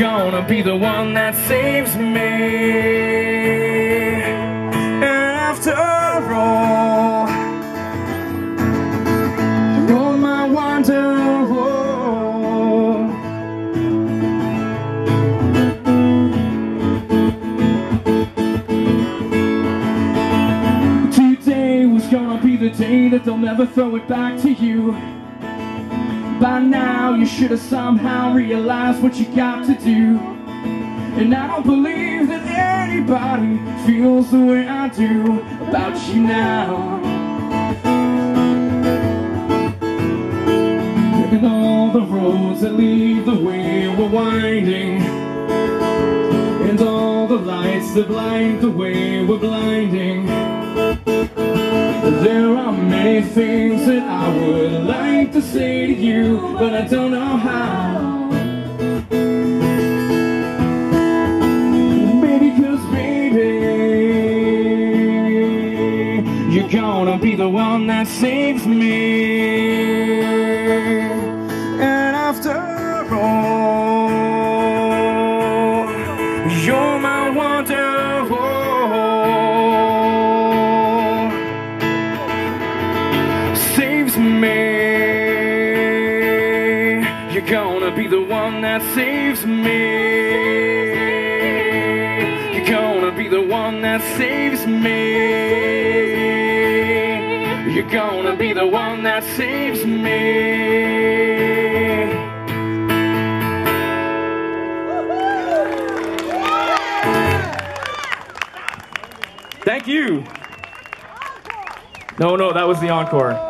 gonna be the one that saves me. After all, you're my wonderwall. Oh, today was gonna be the day that they'll never throw it back to you. By now, you should have somehow realized what you got to do. And I don't believe that anybody feels the way I do about you now. And all the roads that lead the way were winding. And all the lights that blind the way were blinding. There are many things that I would like to say to you, but I don't know how. Baby, cause baby, you're gonna be the one that saves me. And after all, you're my me. You're gonna be the one that saves me. You're gonna be the one that saves me. You're gonna be the one that saves me. Thank you. No, no, that was the encore.